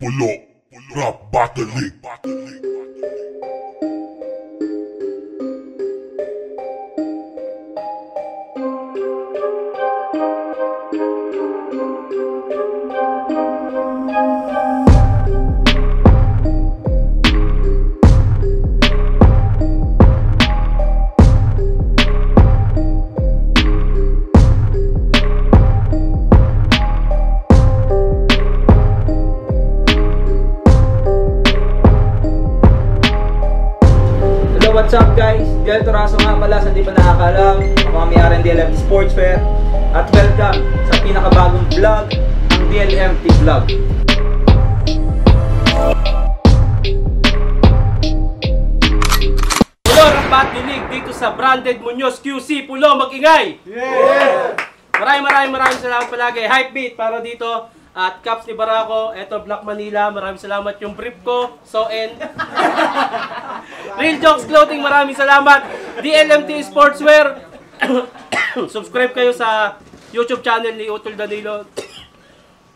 Pulo. Rap Battle nakakalam. Ang may RND LMT Sports Fair. At welcome sa pinakabagong vlog, ang DLMT Vlog. Pulo Rapat Dilig dito sa Branded Munoz QC Pulo Mag-ingay! Maraming maraming maraming salamat palagi. Hype beat para dito. At Caps ni Barako, eto Black Manila, maraming salamat yung brief ko, so and Real Jokes Clothing, maraming salamat. DLMT Sportswear, subscribe kayo sa YouTube channel ni Utol Danilo.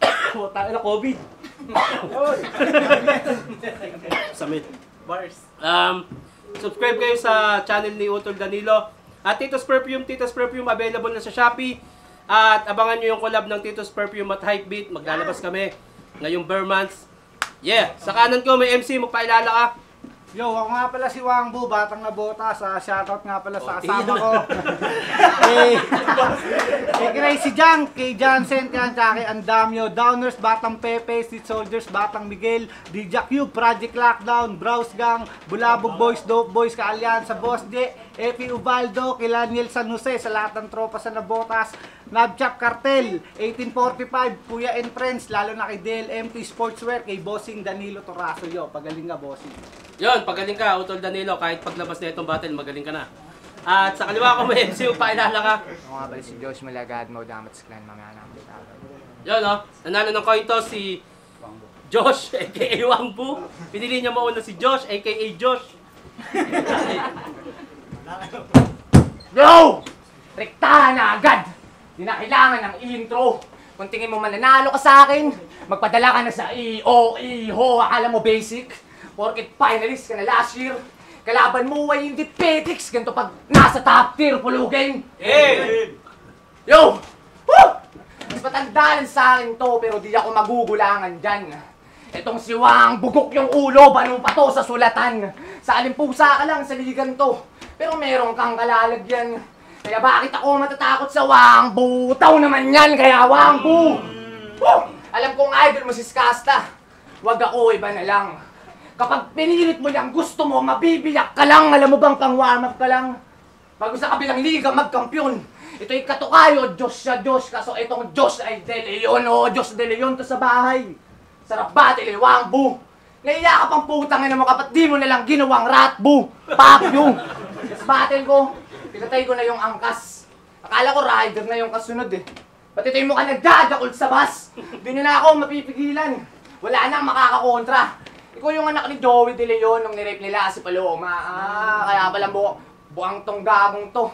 tayo na COVID. Samit. Bars. Um, subscribe kayo sa channel ni Utol Danilo. At Tito's Perfume, Tito's Perfume available na sa Shopee. At abangan nyo yung collab ng Tito's Perfume at Hypebeat. Maglalabas kami ngayong Bear Months. Yeah, sa kanan ko may MC, magpailala ka. Yo, ako nga pala si Wangbu, batang na bota sa shoutout nga pala sa Oh, kasama ko. eh, kay Crazy Jang, kay Jansen, kay kay Andamio, Downers, Batang Pepe, Street Soldiers, Batang Miguel, DJ Cube, Project Lockdown, Browse Gang, Bulabog Boys, Dope Boys, Kaalyansa, Boss D, Epi Ubaldo, kay Laniel San Jose, sa lahat ng tropa sa Nabotas, Nabchap Cartel, 1845, Kuya and Friends, lalo na kay DLMT Sportswear, kay Bossing Danilo Toraso, yo, pagaling nga Bossing. Yun, pagaling ka, Utol Danilo. Kahit paglabas na itong battle, magaling ka na. At sa kaliwa ko may MC, magpailala ka. Ako nga pala si Josh Malagad, mo damat sa clan, mamaya namin tawag. Yun, oh. Nanalo ng coin toss si Josh, a.k.a. Wangbu. Pinili niya mauna si Josh, a.k.a. Josh. Yo! Rektahan na agad! Di na kailangan ng intro. Kung tingin mo mananalo ka sa akin, magpadala ka na sa EO, EHO, akala mo basic. Porket finalist ka na last year. Kalaban mo ay hindi petics, ganito pag nasa top tier, pulugin. Hey! Yo! Woo! Mas matandaan sa akin to, pero di ako magugulangan dyan. Etong si Wang, bugok yung ulo, banong pa to sa sulatan. Sa alimpusa ka lang sa ligan to. Pero meron kang kalalagyan. Kaya bakit ako matatakot sa Wang? Butaw naman yan, kaya Wang Bu! Woo! Alam kong idol mo si Skasta. Wag ako, iba na lang. Kapag pinilit mo lang gusto mo, mabibiyak ka lang. Alam mo bang pang warm up ka lang? Bago sa kabilang liga magkampiyon. Ito'y katukayo, Diyos siya, Diyos ka. So itong Diyos ay De Leon, o Diyos De Leon to sa bahay. Sarap ba, Wangbu? Naiya ka pang putang ina mo kapat di mo nalang ginawang ratbu. Pop you. Battle ko. Pinatay ko na yung angkas. Akala ko rider na yung kasunod eh. Pati ito yung mukha nagdadakol sa bus. Di na ako mapipigilan. Wala nang makakakontra. Ikaw yung anak ni Joey De Leon nung nirape nila si Paloma. Ah, kaya pala bu buang tong gagong to.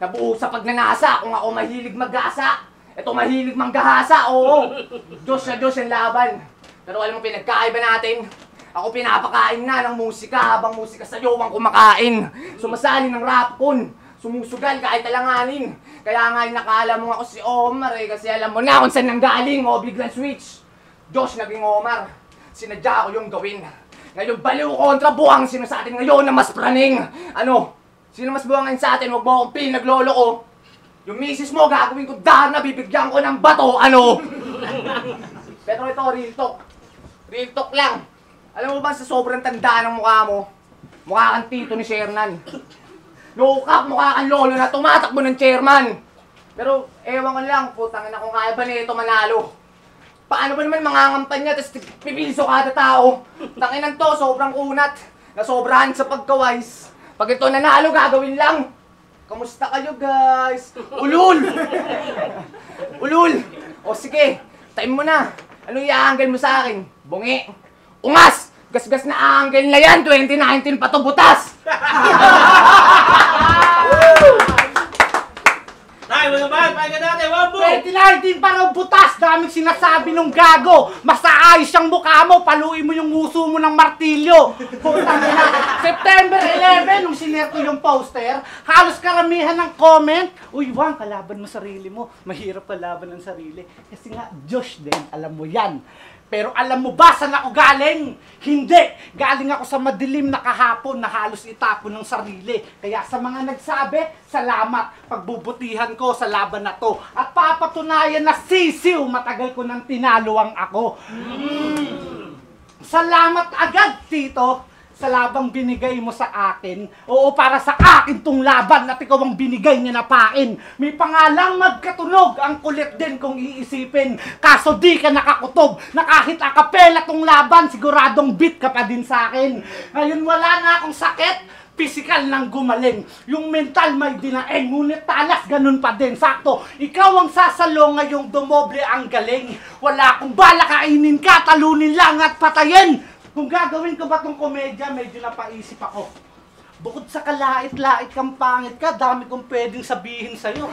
Nabuo sa pagnanasa kung ako mahilig mag-asa. Ito mahilig manggahasa, oo. Diyos na Diyos ang laban. Pero alam mo pinagkaiba natin. Ako pinapakain na ng musika habang musika sa ang kumakain. Sumasali ng rap kun. Sumusugal kahit alanganin. Kaya nga nakala mo ako si Omar eh. Kasi alam mo na kung saan nanggaling o biglang switch. Diyos naging Omar. Sinadya ko yung gawin. Ngayon baliw kontra buwang sino sa atin ngayon na mas praning. Ano? Sino mas buwangin sa atin? Huwag mo akong pinaglolo ko. Yung misis mo, gagawin ko dahil na bibigyan ko ng bato. Ano? Pero ito, real talk. Real talk lang. Alam mo ba sa sobrang tanda ng mukha mo, mukha kang tito ni Shernan. Up, mukha kang lolo na tumatakbo ng chairman. Pero ewan ko lang, putang ina kung kaya ba nito manalo. Paano ba naman mangangampan niya, tapos pipiso kada tao? Tanginan to, sobrang kunat. Nasobrahan sa pagkawais. Pag ito nanalo, gagawin lang. Kamusta kayo guys? Ulul! Ulul! O sige, time mo na. Anong i-angle mo sa akin? Bungi. Ungas! Gasgas na angle na yan, 2019 pa to butas! Ay, mga bad, pakinggan natin, boom! 2019 pa raw butas, daming sinasabi nung gago. Mas naayos ang mukha mo, paluin mo yung uso mo ng martilyo. Putang ina. September 11, nung sinare ko yung poster, halos karamihan ng comment, Uy, Wang, kalaban mo sarili mo. Mahirap kalaban ng sarili. Kasi nga, Diyos din, alam mo yan. Pero alam mo ba saan ako galing? Hindi! Galing ako sa madilim na kahapon na halos itapon ng sarili. Kaya sa mga nagsabi, salamat. Pagbubutihan ko sa laban na to. At papatunayan na sisiw matagal ko nang tinaluang ako. Mm. Salamat agad, Tito sa labang binigay mo sa akin. Oo, para sa akin tong laban at ikaw ang binigay niya na pain. May pangalang magkatunog, ang kulit din kung iisipin. Kaso di ka nakakutob, na kahit akapela tong laban, siguradong beat ka pa din sa akin. Ngayon wala na akong sakit, physical lang gumaling. Yung mental may dinaeng, ngunit talas ganun pa din. Sakto, ikaw ang sasalo ngayong dumoble ang galing. Wala akong bala kainin ka, talunin lang at patayin. Kung gagawin ko ba tong komedya, medyo napaisip ako. Bukod sa kalait-lait kang pangit ka, dami kong pwedeng sabihin sa'yo.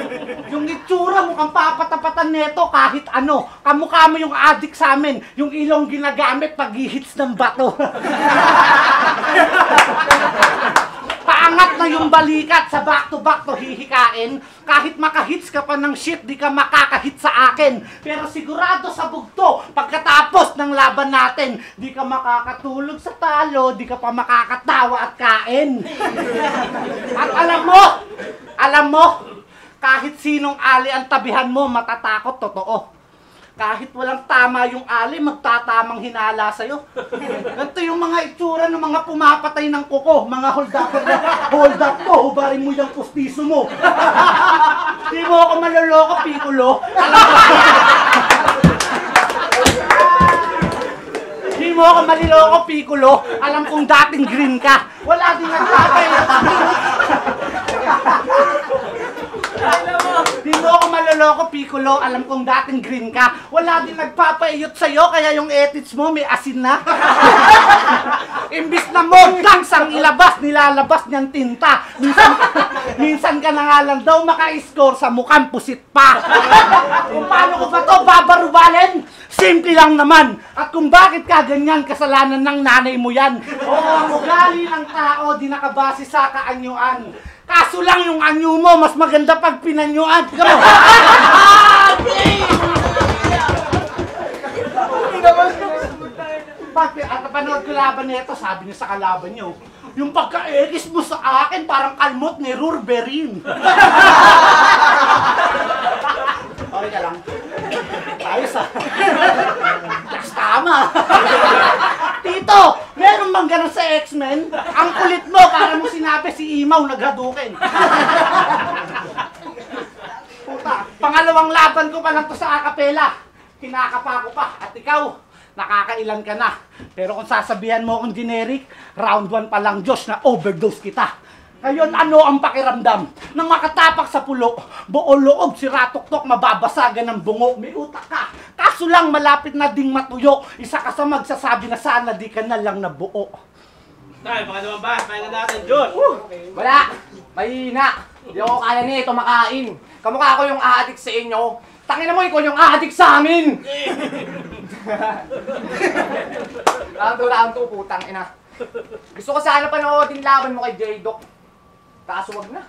yung itsura mo kang papatapatan neto kahit ano. Kamukha mo yung adik sa amin. Yung ilong ginagamit pag ng bato. Paangat na yung balikat sa back-to-back to hihikain. Kahit makahits ka pa ng shit, di ka makakahit sa akin. Pero sigurado sa bugto, pagkatapos ng laban natin, di ka makakatulog sa talo, di ka pa makakatawa at kain. At alam mo, alam mo, kahit sinong ali ang tabihan mo, matatakot, totoo. Kahit walang tama yung ali, magtatamang hinala sa'yo. Ganito yung mga itsura ng mga pumapatay ng kuko, mga hold up. Hold up ko, hubarin mo yung pustiso mo. Di mo ako maloloko, Piccolo. Alam mo, ako maliloko, Piccolo. Alam kong dating green ka. Wala din nagpapay. Di mo ako maloloko, Piccolo. Alam kong dating green ka. Wala din nagpapaiyot sa'yo, kaya yung etits mo may asin na. Imbis na modlangs ang ilabas, nilalabas niyang tinta. Minsan, minsan ka na nga lang daw maka-score sa mukhang pusit pa. kung paano ko ba to babarubalin? Simple lang naman. At kung bakit ka ganyan, kasalanan ng nanay mo yan. Oo, ang ugali ng tao, di nakabase sa kaanyuan. Kaso lang yung anyo mo, mas maganda pag pinanyuan. Ikaw, Pag at napanood ko laban nito, sabi niya sa kalaban niyo, yung pagka-ekis mo sa akin, parang kalmot ni Rurberin. okay ka lang. Ayos ah. Tama. Tito, meron bang ganun sa X-Men? Ang kulit mo, para mo sinabi si Imaw naghadukin. Puta, pangalawang laban ko pa lang to sa akapela. Kinakapa ko pa. At ikaw, nakakailan ka na. Pero kung sasabihan mo akong generic, round 1 pa lang Diyos na overdose kita. Ngayon, ano ang pakiramdam? Nang makatapak sa pulo, buo loob si Ratok-tok mababasagan ng bungo. May utak ka. Kaso lang malapit na ding matuyo. Isa ka sa magsasabi na sana di ka na lang nabuo. Ay, pangalawang bad, pakinggan natin, Jun! Wala! Mahina! Hindi ako kaya nito makain. Kamukha ko yung aadik sa inyo. Tangina mo, ikaw yung aadik sa amin! round 2, round 2, putang ina. Gusto ko sana panoodin laban mo kay J-Doc. Kaso wag na.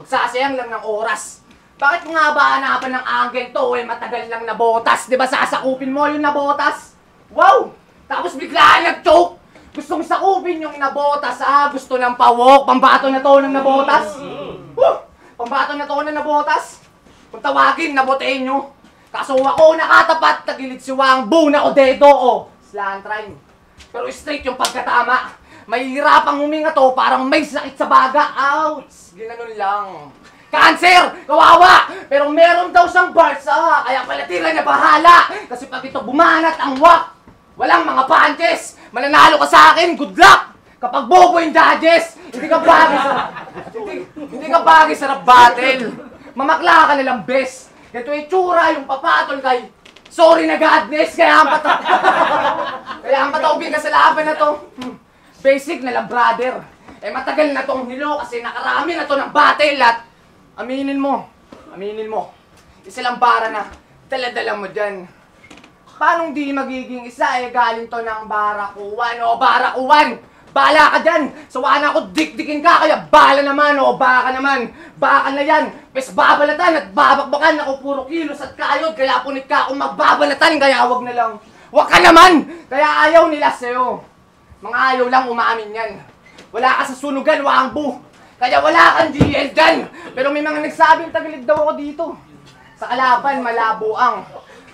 Magsasayang lang ng oras. Bakit nga ba hanapan ng angle to? Eh, matagal lang nabotas. Di ba sasakupin mo yung nabotas? Wow! Tapos biglaan nag-choke. Gustong sakupin yung nabotas, ah. Gusto ng pawok. Pambato na to ng nabotas. Woo! Pambato na to ng nabotas. Kung tawagin, nabotein nyo. Kaso ako nakatapat, tagilid si Wang Buna o Dedo o Slantrine. Pero straight yung pagkatama. Mahihirapang huminga to, parang may sakit sa baga. Ouch! Ginanon lang. Cancer! Kawawa! Pero meron daw siyang barsa, kaya pala tira niya bahala. Kasi pag ito bumanat ang wak, walang mga punches. Mananalo ka sa akin, good luck! Kapag bobo yung judges, hindi ka bagay sa... hindi, hindi ka bagay sa battle. Mamakla ka nilang best. Ganito yung tsura, yung papatol kay... Sorry na godness, kaya ang pata... kaya ang pataubin ka sa laban na to. Hmm. Basic na lang, brother. Eh matagal na tong hilo kasi nakarami na to ng battle at aminin mo, Aminin mo, isa lang bara na daladala mo dyan. Paano di magiging isa eh galing to ng barakuan o barakuan? Bala ka dyan! Sawa na ako dikdikin ka kaya bala naman o baka naman! Baka na yan! Pes babalatan at babakbakan ako puro kilos at kayod kaya punit ka akong magbabalatan kaya wag na lang. Wag ka naman! Kaya ayaw nila sa'yo. Mga ayaw lang umaamin yan. Wala ka sa sunugan, wangbu. Kaya wala kang GL dyan. Pero may mga nagsabing tagilid daw ako dito. Sa kalaban, malabo ang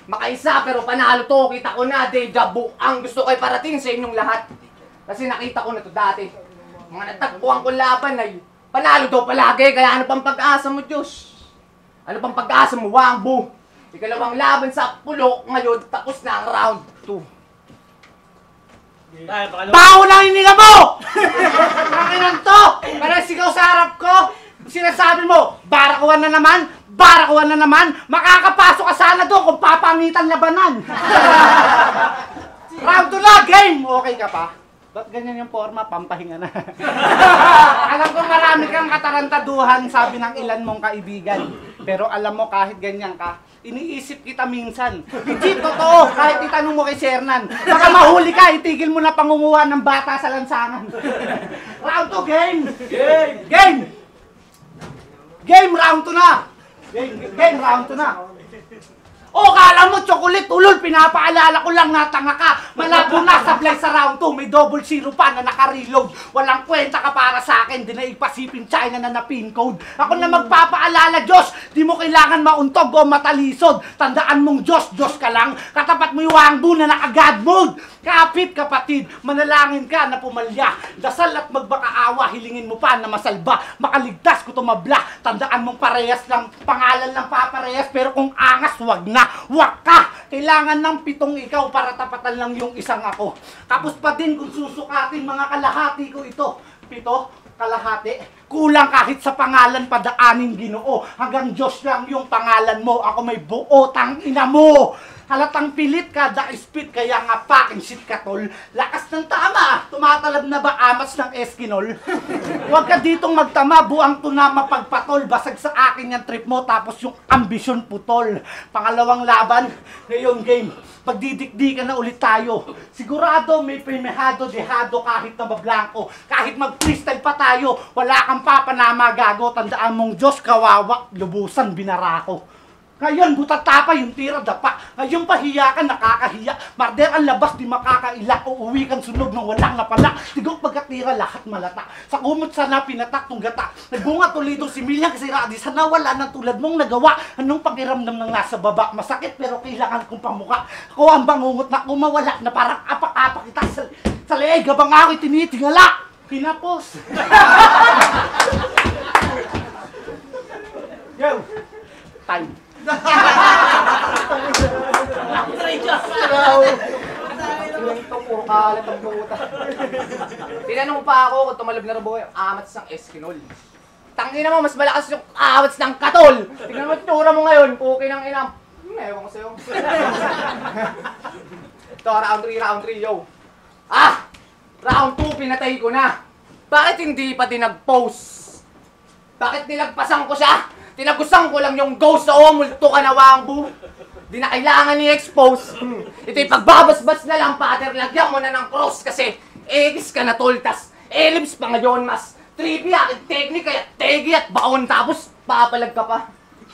makaisa pero panalo to. Kita ko na, deja vu. Ang gusto ko'y parating sa inyong lahat. Kasi nakita ko na to dati. Mga natagpuan ko laban ay panalo daw palagi. Kaya ano pang pag-asa mo, Diyos? Ano pang pag-asa mo, wangbu? Ikalawang laban sa pulo, ngayon tapos na ang round 2. Baho lang hininga mo! Pakinan to! Parang sigaw sa harap ko! Sinasabi mo, barakuan na naman, barakuan na naman, makakapasok ka sana doon kung papangitan labanan. Round 2 na, game! Okay ka pa? Ba't ganyan yung forma? Pampahinga na. alam ko marami kang katarantaduhan, sabi ng ilan mong kaibigan. Pero alam mo, kahit ganyan ka, iniisip kita minsan. Legit, totoo, kahit itanong mo kay Shernan. Baka mahuli ka, itigil mo na pangunguha ng bata sa lansangan. round 2, game! Game! Game! Game, round 2 na! Game, game, round 2 na. O, kala mo, chocolate ulol, pinapaalala ko lang na tanga ka. Malabo na, sablay sa round 2, may double zero pa na naka-reload. Walang kwenta ka para sa akin, di na ipasipin China na na pin code. Ako na magpapaalala, Diyos, di mo kailangan mauntog o matalisod. Tandaan mong Diyos, Diyos ka lang. Katapat mo yung wangbo na naka-God mode. Kapit kapatid, manalangin ka na pumalya. Dasal at magbakaawa, hilingin mo pa na masalba. Makaligtas ko tumabla. Tandaan mong parehas lang, pangalan lang paparehas. Pero kung angas, wag na, wag ka. Kailangan ng pitong ikaw para tapatan lang yung isang ako. Tapos pa din kung susukatin mga kalahati ko ito. Pito, kalahati. Kulang kahit sa pangalan padaanin ginoo. Hanggang Diyos lang yung pangalan mo. Ako may buo, tang ina mo. Halatang pilit ka, da-spit, kaya nga paking shit ka tol. Lakas ng tama, tumatalab na ba amas ng eskinol? Huwag ka ditong magtama, buang tuna mapagpatol. Basag sa akin yung trip mo, tapos yung ambisyon putol. Pangalawang laban, ngayon game, pagdidikdikan na ulit tayo. Sigurado may primehado, dehado kahit na mablangko. Kahit mag-freestyle pa tayo, wala kang papanama gago. Tandaan mong Diyos kawawa, lubusan binarako. Ngayon, butatapa yung tira dapa. Ngayon, pahiya ka, nakakahiya. Marder ang labas, di makakaila. Uuwi kang sunog ng walang napala. Tigok pagkatira, lahat malata. Sa kumot sana, pinatak tong gata. Nagbunga tuloy itong similya kasi radi. Sana wala ng tulad mong nagawa. Anong pakiramdam ng nasa baba? Masakit pero kailangan kong pamuka. Ako ang bangungot na kumawala na parang apak-apak kita sa, sa leeg habang ako'y tinitingala. Pinapos. Yo! Time. Kalat ang puta. Tinanong pa ako kung tumalab na raboy amats ng Eskinol. Tangina mo, mas malakas yung amats ng Katol. Tingnan mo tsura mo ngayon, okay ng inam. Hmm, ewan ko sa'yo. Ito, round 3, round 3, yo. Ah! Round 2, pinatay ko na. Bakit hindi pa din nag-post? Bakit nilagpasan ko siya? Tinagusan ko lang yung ghost sa oh, multo ka na wangbu. Di na kailangan i-expose. Hmm. Ito yung pagbabasbas na lang, pater. Lagyan mo na ng cross kasi eggs ka na tol. Tas ellipse pa ngayon, mas technique kaya tegi at baon tapos papalag ka pa.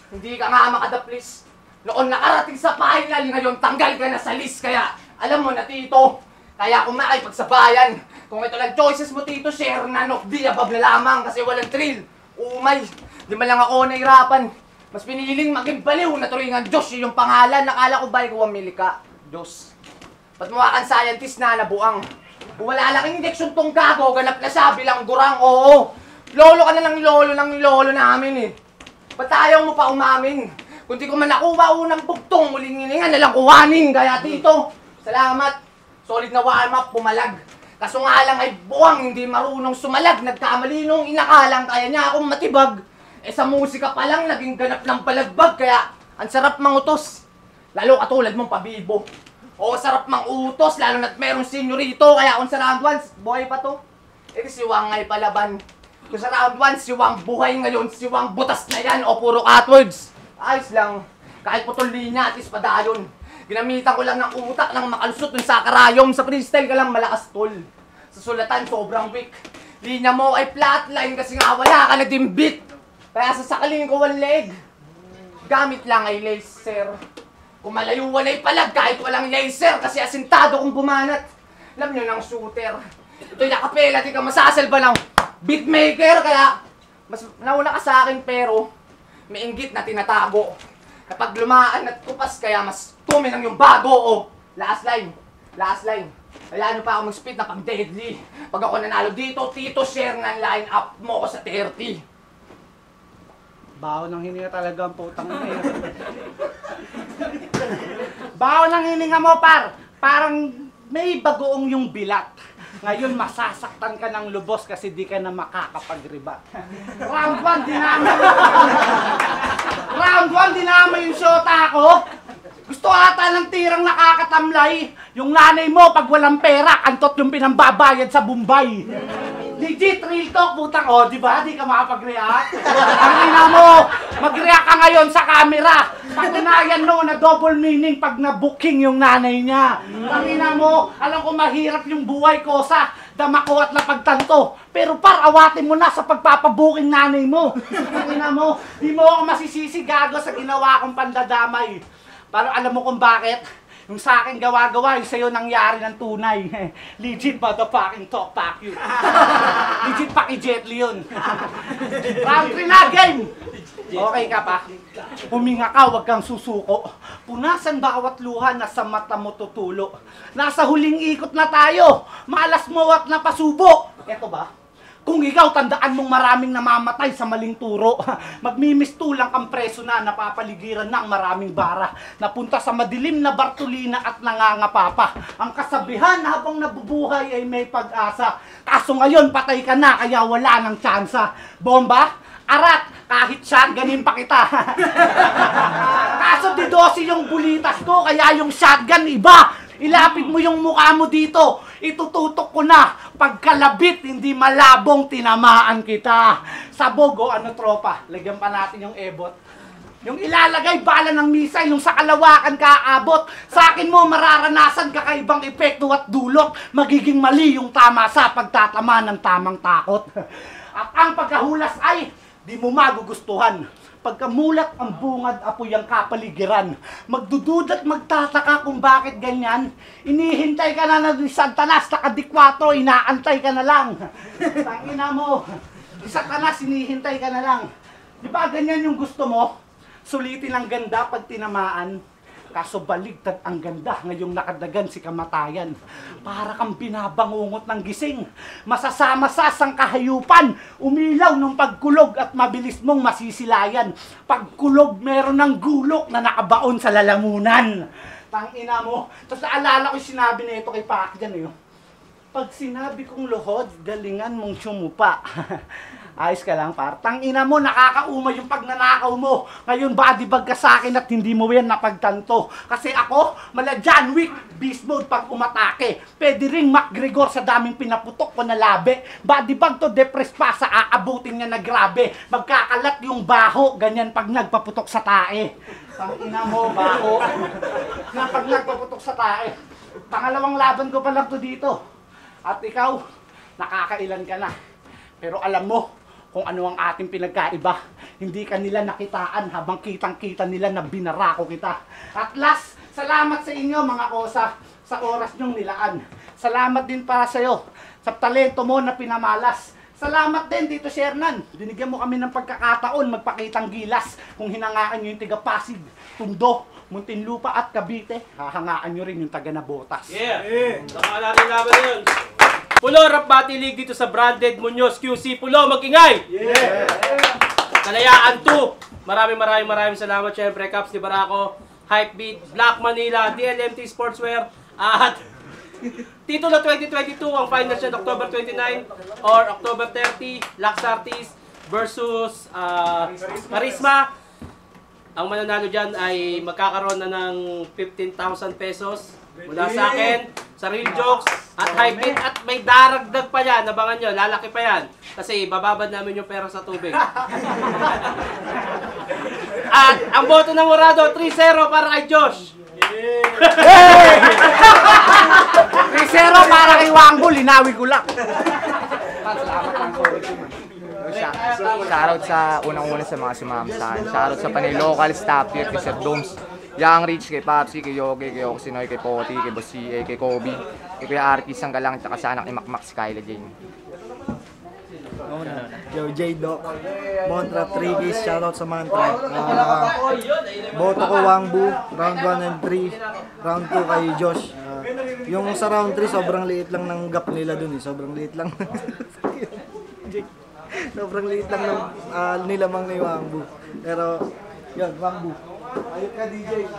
Hindi ka nga makadaplis. Noon nakarating sa final, ngayon tanggal ka na sa list kaya alam mo na tito. Kaya kung makipagsabayan, kung ito lang choices mo tito, share na no, di above na lamang kasi walang thrill. Umay, di man lang ako nahirapan. Mas piniling maging baliw na turingan Diyos yun yung pangalan. Nakala ko ba ikaw ang milika? Diyos. Ba't mukha kang scientist na nabuang? Kung wala lang injection tong gago, ganap na siya bilang gurang, oo. Lolo ka na lang lolo ng lolo namin eh. Ba't ayaw mo pa umamin? Kung di ko man nakuha unang bugtong, muling hiningan na lang kuhanin. Kaya tito, salamat. Solid na warm up, pumalag. Kaso nga lang ay buwang, hindi marunong sumalag. Nagkamali nung inakalang kaya niya akong matibag. Eh sa musika pa lang, naging ganap ng palagbag. Kaya ang sarap mangutos. Lalo katulad mong pabibo. Oo, sarap mang utos, lalo na't merong senyorito. Kaya kung sa round 1, buhay pa to. Eh si Wang ay palaban. Kung sa round 1, si Wang buhay ngayon, si Wang butas na yan o puro catwords. Ayos lang. Kahit putol linya at is padayon. Ginamitan ko lang ng utak ng makalusot ng sakarayom. Sa freestyle ka lang malakas tol. Sa sulatan, sobrang weak. Linya mo ay flatline kasi nga wala ka na din beat. Kaya sasakalin ko one leg. Gamit lang ay laser. Kung malayo walay palag kahit walang laser kasi asintado kong bumanat. Alam nyo ng shooter. Ito'y nakapela, di ka masasalba ng beatmaker kaya mas nauna ka sa akin pero may inggit na tinatago. Kapag lumaan at kupas kaya mas tuminang yung bago oh. Last line. Last line. Wala nyo pa ako mag-spit na pang deadly. Pag ako nanalo dito, tito share ng line up mo ko sa 30. Baho ng hininga talaga ang putang ina eh. Baho ng hininga mo, par. Parang may bagoong yung bilat. Ngayon, masasaktan ka ng lubos kasi di ka na makakapagriba. Round 1, dinama Round 1, dinama yung shota ko. Gusto ata ng tirang nakakatamlay. Yung nanay mo, pag walang pera, kantot yung pinambabayad sa Bombay. Legit, real talk, putang. O, di ba? Di ka makapag-react. Ang ina mo, mag-react ka ngayon sa camera. Patunayan no, na double meaning pag na-booking yung nanay niya. Ang ina mo, alam ko mahirap yung buhay ko sa damako at napagtanto. Pero par, awatin mo na sa pagpapabuking nanay mo. Ang ina mo, di mo ako masisisi gago sa ginawa kong pandadamay. Pero alam mo kung bakit? Yung sa akin gawa-gawa, yung sa'yo nangyari ng tunay. Legit motherfucking talk back you. Legit paki-jet Li yun. Round 3 na, game! Okay ka pa? Huminga ka, huwag kang susuko. Punasan bawat luha na sa mata mo tutulo. Nasa huling ikot na tayo. Malas mo at napasubo. Eto ba? Kung ikaw tandaan mong maraming namamatay sa maling turo, magmimistulang kang preso na napapaligiran ng maraming bara, napunta sa madilim na Bartolina at nangangapapa. Ang kasabihan habang nabubuhay ay may pag-asa. Kaso ngayon patay ka na kaya wala nang tsansa. Bomba? Arat! Kahit shotgunin pa kita. Kaso di dosi yung bulitas ko kaya yung shotgun iba. Ilapit mo yung mukha mo dito. Itututok ko na. Pagkalabit, hindi malabong tinamaan kita. Sabog o ano tropa. Lagyan pa natin yung ebot. Yung ilalagay bala ng misa, yung sa kalawakan ka aabot. Sa akin mo mararanasan kakaibang epekto at dulot. Magiging mali yung tama sa pagtatama ng tamang takot. At ang pagkahulas ay di mo magugustuhan. Pagkamulat ang bungad apoy ang kapaligiran. Magdududa't magtataka kung bakit ganyan. Inihintay ka na na ni Santanas, nakadikwatro, inaantay ka na lang. Tangina mo. Di Satanas, inihintay ka na lang. Di ba ganyan yung gusto mo? Sulitin ang ganda pag tinamaan. Kaso baligtad ang ganda ngayong nakadagan si kamatayan. Para kang binabangungot ng gising. Masasama sa sangkahayupan. Umilaw ng pagkulog at mabilis mong masisilayan. Pagkulog meron ng gulok na nakabaon sa lalamunan. Tangina mo. Tapos naalala ko sinabi nito kay Pacquiao eh. Pag sinabi kong lohod, galingan mong sumupa. Ayos ka lang, par. Tangina mo, nakakauma yung pagnanakaw mo. Ngayon, body bag ka sa akin at hindi mo yan napagtanto. Kasi ako, mala John Wick, beast mode pag umatake. Pwede ring McGregor sa daming pinaputok ko na labi. Body bag to depress pa sa aabutin niya na grabe. Magkakalat yung baho, ganyan pag nagpaputok sa tae. Tangina mo, baho. Na pag nagpaputok sa tae. Pangalawang laban ko pa lang to dito. At ikaw, nakakailan ka na. Pero alam mo kung ano ang ating pinagkaiba. Hindi ka nila nakitaan habang kitang-kita nila na binarako kita. At last, salamat sa inyo mga kosa sa oras nyong nilaan. Salamat din para sa'yo sa talento mo na pinamalas. Salamat din dito, Shernan. Binigyan mo kami ng pagkakataon magpakitang gilas kung hinangaan nyo yung tiga Pasig, Tundo, Muntinlupa at Cavite. Hahangaan nyo rin yung taga Nabotas. Yeah! Saka natin laban yun. Pulo Rap Battle League dito sa Branded Munoz QC. Pulo, magingay! Yeah! Kalayaan 2. Maraming maraming maraming salamat syempre Caps ni Barako, Hypebeat, Black Manila, DLMT Sportswear at Titulo 2022 ang finals niya October 29 or October 30 Lux Artis versus ah, Charisma. Ang mananalo dyan ay magkakaroon na ng 15,000 pesos mula sa akin, sa Real Jokes, at Hypebeat. At may daragdag pa yan, abangan nyo, lalaki pa yan. Kasi bababad namin yung pera sa tubig. At ang boto ng Morado, 3-0 para kay Josh. 3-0 para kay Wangbo, linawi ko lang. Shoutout sa unang-una sa mga sumama sa akin. Shoutout sa panay local staff here kay Sir Doms. Young Rich, kay Papsi, kay Yogi, kay Oxinoy, kay Poti, kay Boss CA, kay Kobe, kay Kuya Artis, ang galang, tsaka sa anak ni Makmak, si Kyla Jane. Yo, J-Doc. Montra 3 keys, shoutout sa Mantra. Ah, boto ko Wangbu, round 1 and 3. Round 2 kay Josh. Ah, yung sa round 3, sobrang liit lang ng gap nila dun eh. Sobrang liit lang. Sobrang liit lang ng ah, nilamang ni Wangbu. Pero, yun, Wangbu. Ayun ka, DJ.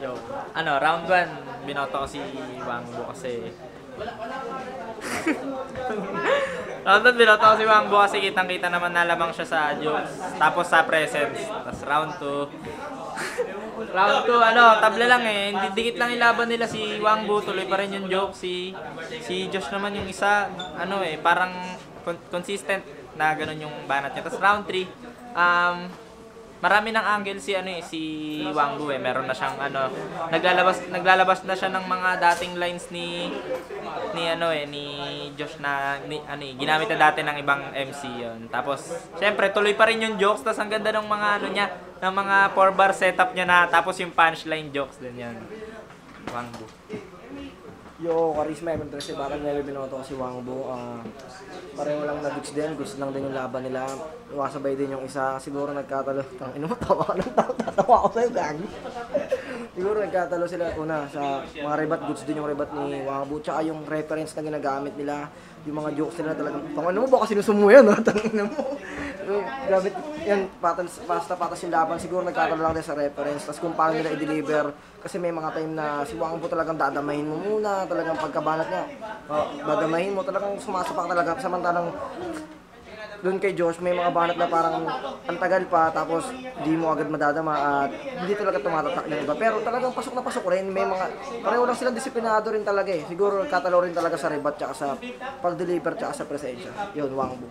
Yo, ano, round 1, binoto ko si Wangbo kasi... round 1, binoto ko si Wangbo kasi kitang-kita naman na lamang siya sa jokes. Tapos sa presence. Tapos round 2, round 2, ano, table lang eh. Hindi dikit lang ilaban nila si Wangbo, tuloy pa rin yung joke. Si, si Josh naman yung isa, ano eh, parang con- consistent na ganun yung banat niya. Tapos round 3, um, marami ng angle si ano eh si Wangbu eh. Meron na siyang ano naglalabas naglalabas na siya ng mga dating lines ni ni ano eh ni Josh na ni, ano eh ginamit na dati ng ibang MC yon tapos syempre tuloy pa rin yung jokes. Tapos ang ganda ng mga ano niya ng mga 4 bar setup niya na tapos yung punchline jokes din yan Wangbu Yo, Karisma, Evan Trece, bakit nila binoto si Wangbo? Ah, pareho lang na goods din, gusto lang din yung laban nila. Iwasabay din yung isa, siguro nagkatalo. Tang ino tawa ka lang, tatawa ako sa'yo, gagi. siguro nagkatalo sila una sa mga rebat, goods din yung rebat ni Wangbo. Tsaka yung reference na ginagamit nila, yung mga jokes nila talagang, tang ano mo, baka sinusumo yan, ha? Tang ina mo. Gamit, yan, patas, basta patas yung laban, siguro nagkatalo lang din sa reference. Tapos kung paano nila i-deliver, kasi may mga time na si Wangbo talagang dadamahin mo muna, talagang pagkabanat niya, oh, dadamahin mo, talagang sumasapak talaga. Samantalang doon kay Josh, may mga banat na parang ang pa, tapos di mo agad madadama at hindi talaga tumatatak yung iba. Pero talagang pasok na pasok rin, may mga, pareho lang silang disiplinado rin talaga eh. Siguro katalo rin talaga sa rebat, tsaka sa pag-deliver, tsaka sa presensya. Yun, Wangbo.